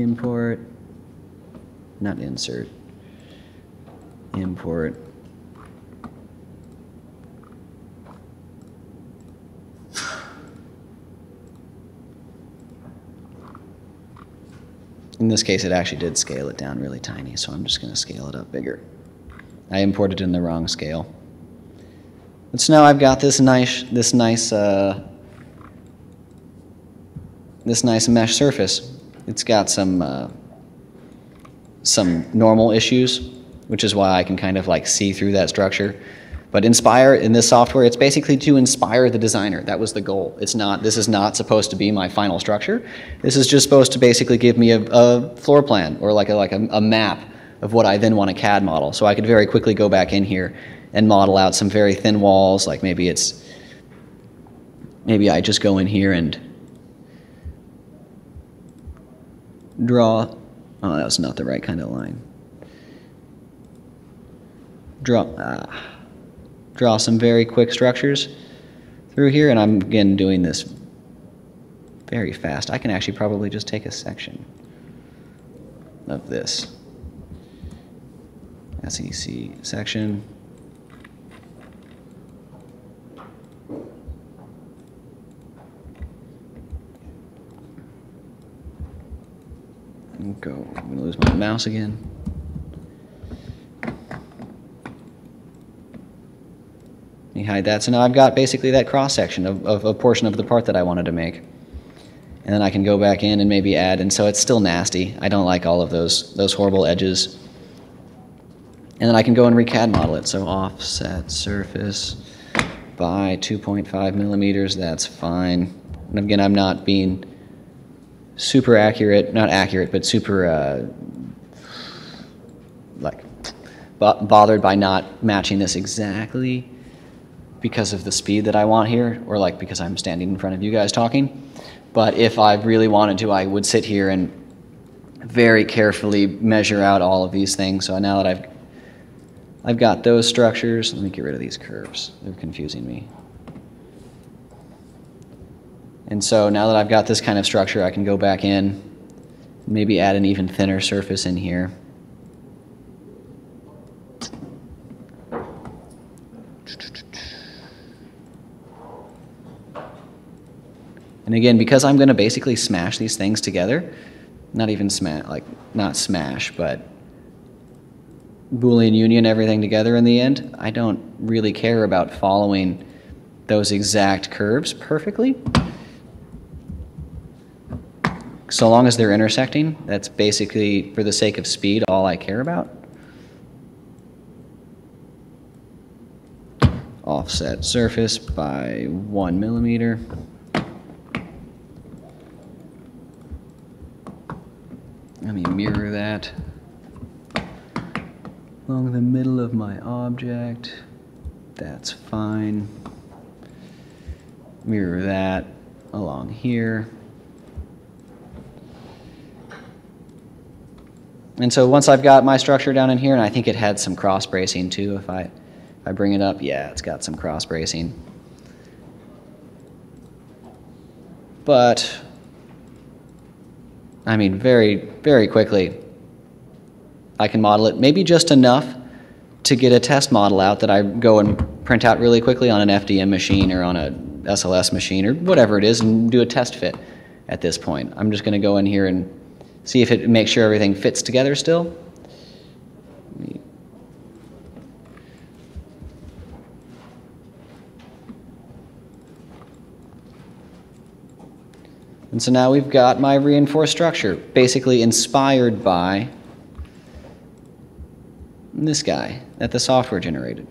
import, not insert, import. In this case, it actually did scale it down really tiny, so I'm just going to scale it up bigger. I imported in the wrong scale. But so now I've got this nice, this nice, uh, this nice mesh surface. It's got some, uh, some normal issues, which is why I can kind of like see through that structure. But Inspire in this software, it's basically to inspire the designer. That was the goal. It's not, this is not supposed to be my final structure. This is just supposed to basically give me a, a floor plan or like a, like a, a map of what I then want a CAD model. So I could very quickly go back in here and model out some very thin walls, like maybe it's, maybe I just go in here and draw, oh, that was not the right kind of line. Draw, ah draw some very quick structures through here, and I'm again doing this very fast. I can actually probably just take a section of this SEC section. Go. I'm gonna lose my mouse again. Let me hide that. So now I've got basically that cross section of, of a portion of the part that I wanted to make. And then I can go back in and maybe add, and so it's still nasty. I don't like all of those, those horrible edges. And then I can go and recad model it. So offset surface by 2.5 millimeters, that's fine. And again, I'm not being super accurate, not accurate, but super uh, like bothered by not matching this exactly because of the speed that I want here, or like because I'm standing in front of you guys talking. But if I really wanted to, I would sit here and very carefully measure out all of these things. So now that I've I've got those structures, let me get rid of these curves. They're confusing me. And so now that I've got this kind of structure, I can go back in, maybe add an even thinner surface in here. And again, because I'm going to basically smash these things together, not even smash, like not smash, but Boolean union everything together in the end, I don't really care about following those exact curves perfectly. So long as they're intersecting, that's basically, for the sake of speed, all I care about. Offset surface by one millimeter. Let me mirror that along the middle of my object. That's fine. Mirror that along here. And so once I've got my structure down in here, and I think it had some cross bracing too, if I, if I bring it up, yeah, it's got some cross bracing. But I mean, very, very quickly, I can model it, maybe just enough to get a test model out that I go and print out really quickly on an FDM machine or on a SLS machine or whatever it is and do a test fit at this point. I'm just going to go in here and see if it makes sure everything fits together still. And so now we've got my reinforced structure, basically inspired by this guy that the software generated.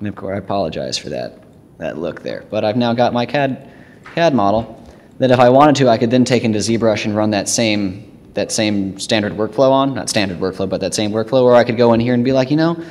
And of course, I apologize for that, that look there. But I've now got my CAD, CAD model that if I wanted to, I could then take into ZBrush and run that same, that same standard workflow on. Not standard workflow, but that same workflow, or I could go in here and be like, you know,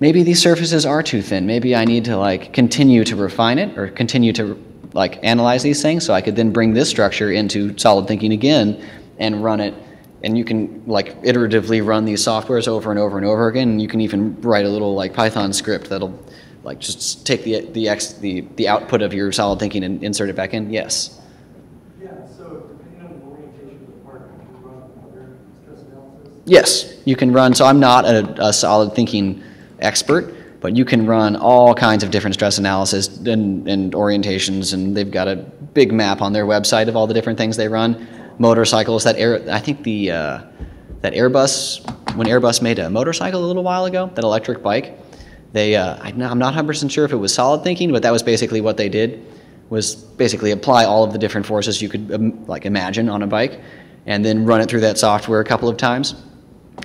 maybe these surfaces are too thin. Maybe I need to like continue to refine it or continue to like analyze these things so I could then bring this structure into solid thinking again and run it and you can like iteratively run these softwares over and over and over again and you can even write a little like python script that'll like just take the the x the the output of your solid thinking and insert it back in yes yeah so depending on Yes, you can run. So I'm not a, a solid thinking expert, but you can run all kinds of different stress analysis and, and orientations, and they've got a big map on their website of all the different things they run. Motorcycles, that air, I think the uh, that Airbus, when Airbus made a motorcycle a little while ago, that electric bike, they, uh, I'm not 100% sure if it was solid thinking, but that was basically what they did, was basically apply all of the different forces you could um, like imagine on a bike, and then run it through that software a couple of times.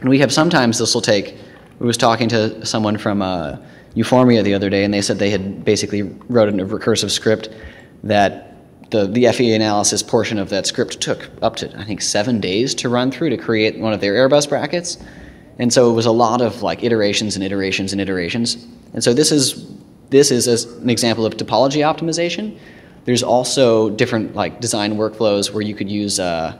And we have sometimes this will take we was talking to someone from uh, Uformia the other day, and they said they had basically wrote a recursive script that the, the FEA analysis portion of that script took up to, I think, seven days to run through to create one of their Airbus brackets. And so it was a lot of like iterations and iterations and iterations. And so this is, this is an example of topology optimization. There's also different like design workflows where you could use uh,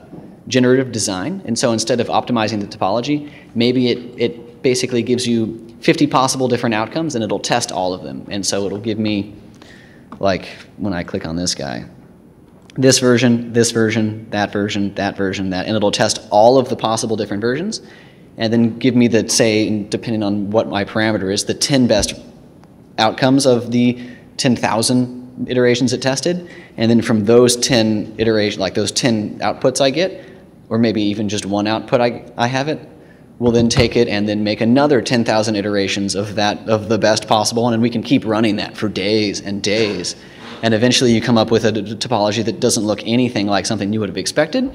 generative design. And so instead of optimizing the topology, maybe it, it basically gives you 50 possible different outcomes and it'll test all of them. And so it'll give me, like when I click on this guy, this version, this version, that version, that version, that, and it'll test all of the possible different versions and then give me the, say, depending on what my parameter is, the 10 best outcomes of the 10,000 iterations it tested. And then from those 10 iterations, like those 10 outputs I get, or maybe even just one output I, I have it, we'll then take it and then make another 10,000 iterations of that, of the best possible one, and we can keep running that for days and days. And eventually you come up with a topology that doesn't look anything like something you would have expected,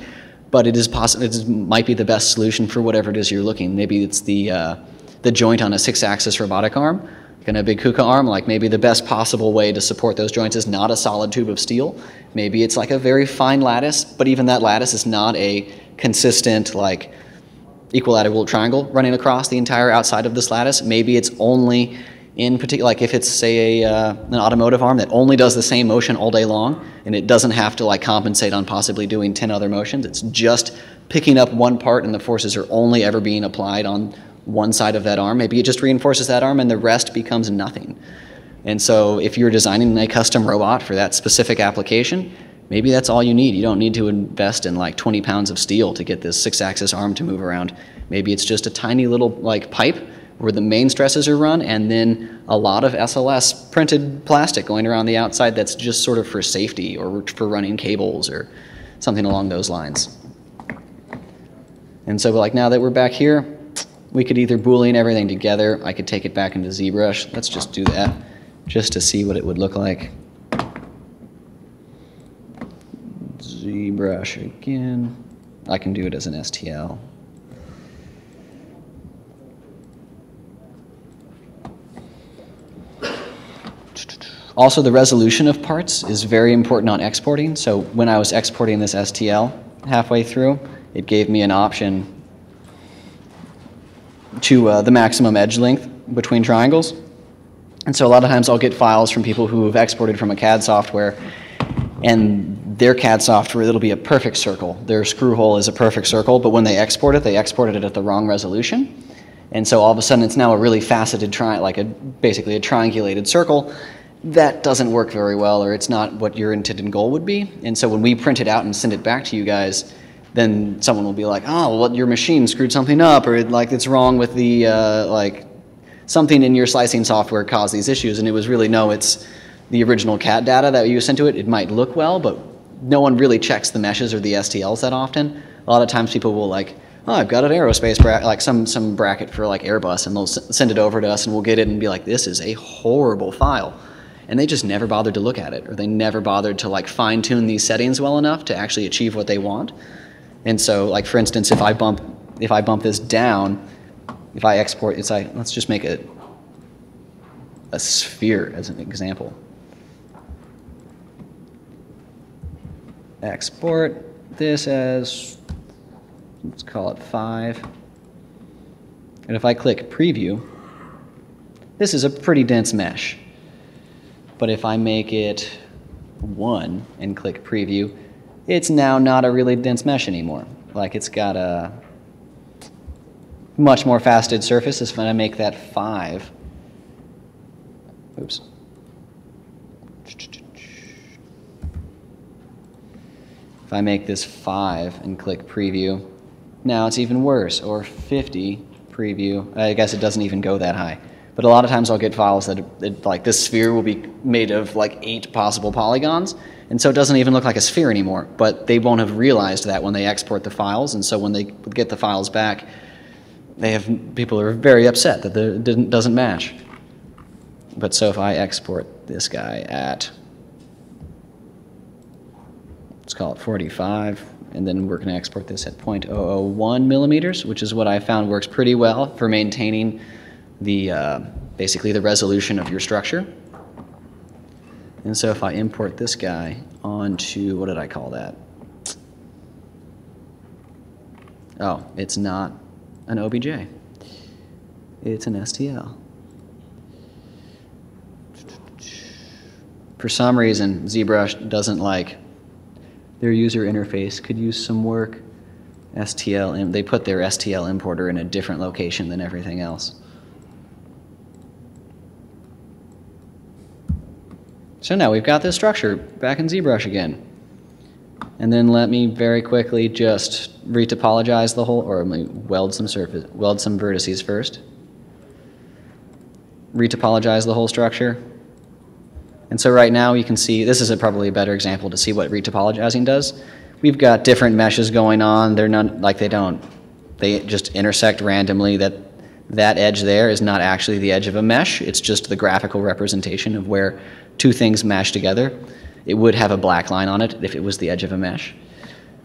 but it is possible, it might be the best solution for whatever it is you're looking. Maybe it's the, uh, the joint on a six-axis robotic arm, in a big KUKA arm, like maybe the best possible way to support those joints is not a solid tube of steel. Maybe it's like a very fine lattice, but even that lattice is not a consistent, like, equilateral triangle running across the entire outside of this lattice. Maybe it's only in particular, like if it's say a, uh, an automotive arm that only does the same motion all day long and it doesn't have to like compensate on possibly doing 10 other motions. It's just picking up one part and the forces are only ever being applied on one side of that arm. Maybe it just reinforces that arm and the rest becomes nothing. And so if you're designing a custom robot for that specific application, maybe that's all you need. You don't need to invest in like 20 pounds of steel to get this six-axis arm to move around. Maybe it's just a tiny little like pipe where the main stresses are run and then a lot of SLS printed plastic going around the outside that's just sort of for safety or for running cables or something along those lines. And so like now that we're back here, we could either boolean everything together. I could take it back into ZBrush. Let's just do that just to see what it would look like. ZBrush again. I can do it as an STL. Also, the resolution of parts is very important on exporting. So when I was exporting this STL halfway through, it gave me an option to uh, the maximum edge length between triangles. And so a lot of times I'll get files from people who have exported from a CAD software and their CAD software, it'll be a perfect circle. Their screw hole is a perfect circle, but when they export it, they exported it at the wrong resolution. And so all of a sudden it's now a really faceted tri like a basically a triangulated circle. That doesn't work very well or it's not what your intended goal would be. And so when we print it out and send it back to you guys, then someone will be like, oh, well, your machine screwed something up or like it's wrong with the, uh, like something in your slicing software caused these issues. And it was really, no, it's the original CAD data that you sent to it. It might look well, but no one really checks the meshes or the STLs that often. A lot of times people will like, oh, I've got an aerospace like some, some bracket for like Airbus, and they'll send it over to us and we'll get it and be like, this is a horrible file. And they just never bothered to look at it, or they never bothered to like fine tune these settings well enough to actually achieve what they want. And so, like for instance, if I bump, if I bump this down, if I export, it's like, let's just make it a sphere as an example. export this as, let's call it 5. And if I click preview, this is a pretty dense mesh. But if I make it 1 and click preview, it's now not a really dense mesh anymore. Like it's got a much more faceted surface. If I make that 5, oops, If I make this 5 and click preview, now it's even worse, or 50 preview. I guess it doesn't even go that high. But a lot of times I'll get files that it, like this sphere will be made of like eight possible polygons, and so it doesn't even look like a sphere anymore. But they won't have realized that when they export the files, and so when they get the files back, they have people are very upset that it didn't doesn't match. But so if I export this guy at let's call it 45, and then we're going to export this at 0.001 millimeters, which is what I found works pretty well for maintaining the uh, basically the resolution of your structure. And so if I import this guy onto, what did I call that? Oh, it's not an OBJ. It's an STL. For some reason, ZBrush doesn't like their user interface could use some work. STL, they put their STL importer in a different location than everything else. So now we've got this structure back in ZBrush again. And then let me very quickly just retopologize the whole, or let me weld some surface, weld some vertices first. Retopologize the whole structure. And so right now you can see, this is a, probably a better example to see what retopologizing does. We've got different meshes going on. They're not, like they don't, they just intersect randomly. That, that edge there is not actually the edge of a mesh. It's just the graphical representation of where two things mash together. It would have a black line on it if it was the edge of a mesh.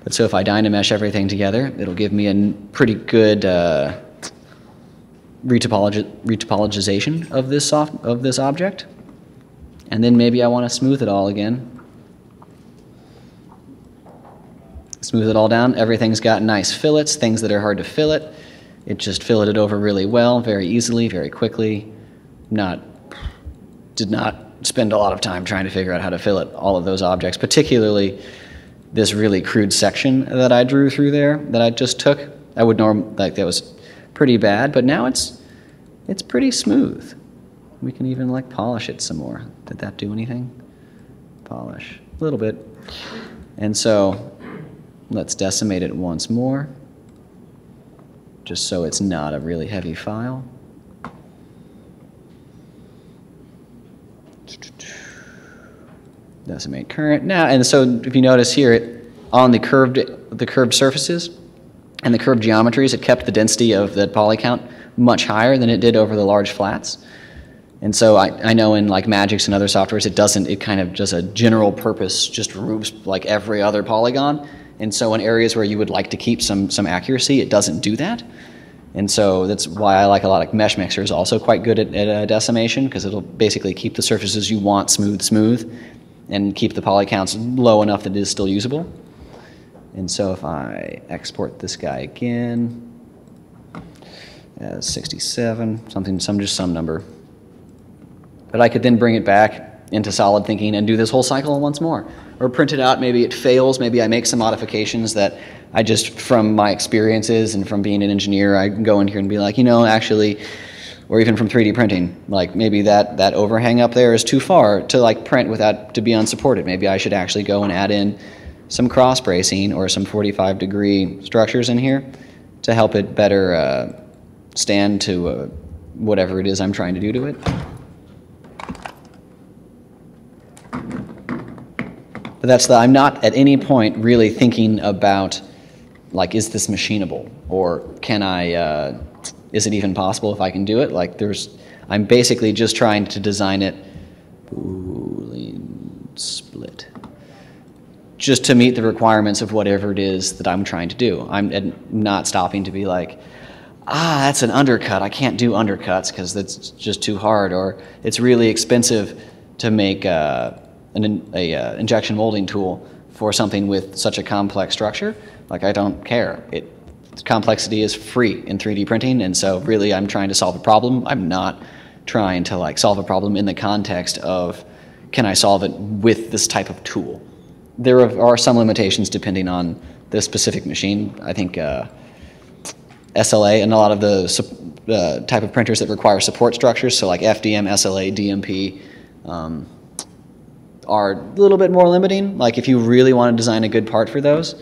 But so if I dynamesh everything together, it'll give me a pretty good uh, retopologi retopologization of this soft of this object. And then maybe I want to smooth it all again. Smooth it all down. Everything's got nice fillets, things that are hard to fillet. It just filleted over really well, very easily, very quickly. Not did not spend a lot of time trying to figure out how to fillet all of those objects, particularly this really crude section that I drew through there that I just took. I would norm like that was pretty bad, but now it's it's pretty smooth. We can even like polish it some more. Did that do anything? Polish a little bit. And so let's decimate it once more, just so it's not a really heavy file. Decimate current. Now, and so if you notice here, it, on the curved, the curved surfaces and the curved geometries, it kept the density of the poly count much higher than it did over the large flats. And so I, I know in like Magics and other softwares, it doesn't, it kind of just a general purpose, just removes like every other polygon. And so in areas where you would like to keep some, some accuracy, it doesn't do that. And so that's why I like a lot of Meshmixer's also quite good at, at uh, decimation because it'll basically keep the surfaces you want smooth, smooth and keep the poly counts low enough that it is still usable. And so if I export this guy again as 67, something, some just some number, but I could then bring it back into solid thinking and do this whole cycle once more. Or print it out, maybe it fails, maybe I make some modifications that I just, from my experiences and from being an engineer, I go in here and be like, you know, actually, or even from 3D printing, like maybe that, that overhang up there is too far to like print without, to be unsupported. Maybe I should actually go and add in some cross bracing or some 45 degree structures in here to help it better uh, stand to uh, whatever it is I'm trying to do to it. But that's the, I'm not at any point really thinking about like, is this machinable? Or can I, uh, is it even possible if I can do it? Like there's, I'm basically just trying to design it Boolean split just to meet the requirements of whatever it is that I'm trying to do. I'm not stopping to be like, ah, that's an undercut. I can't do undercuts because that's just too hard, or it's really expensive to make uh, an a, uh, injection molding tool for something with such a complex structure. Like I don't care. It complexity is free in 3D printing, and so really I'm trying to solve a problem. I'm not trying to like solve a problem in the context of can I solve it with this type of tool. There are some limitations depending on the specific machine. I think uh, SLA and a lot of the uh, type of printers that require support structures, so like FDM, SLA, DMP, um, are a little bit more limiting. Like if you really want to design a good part for those,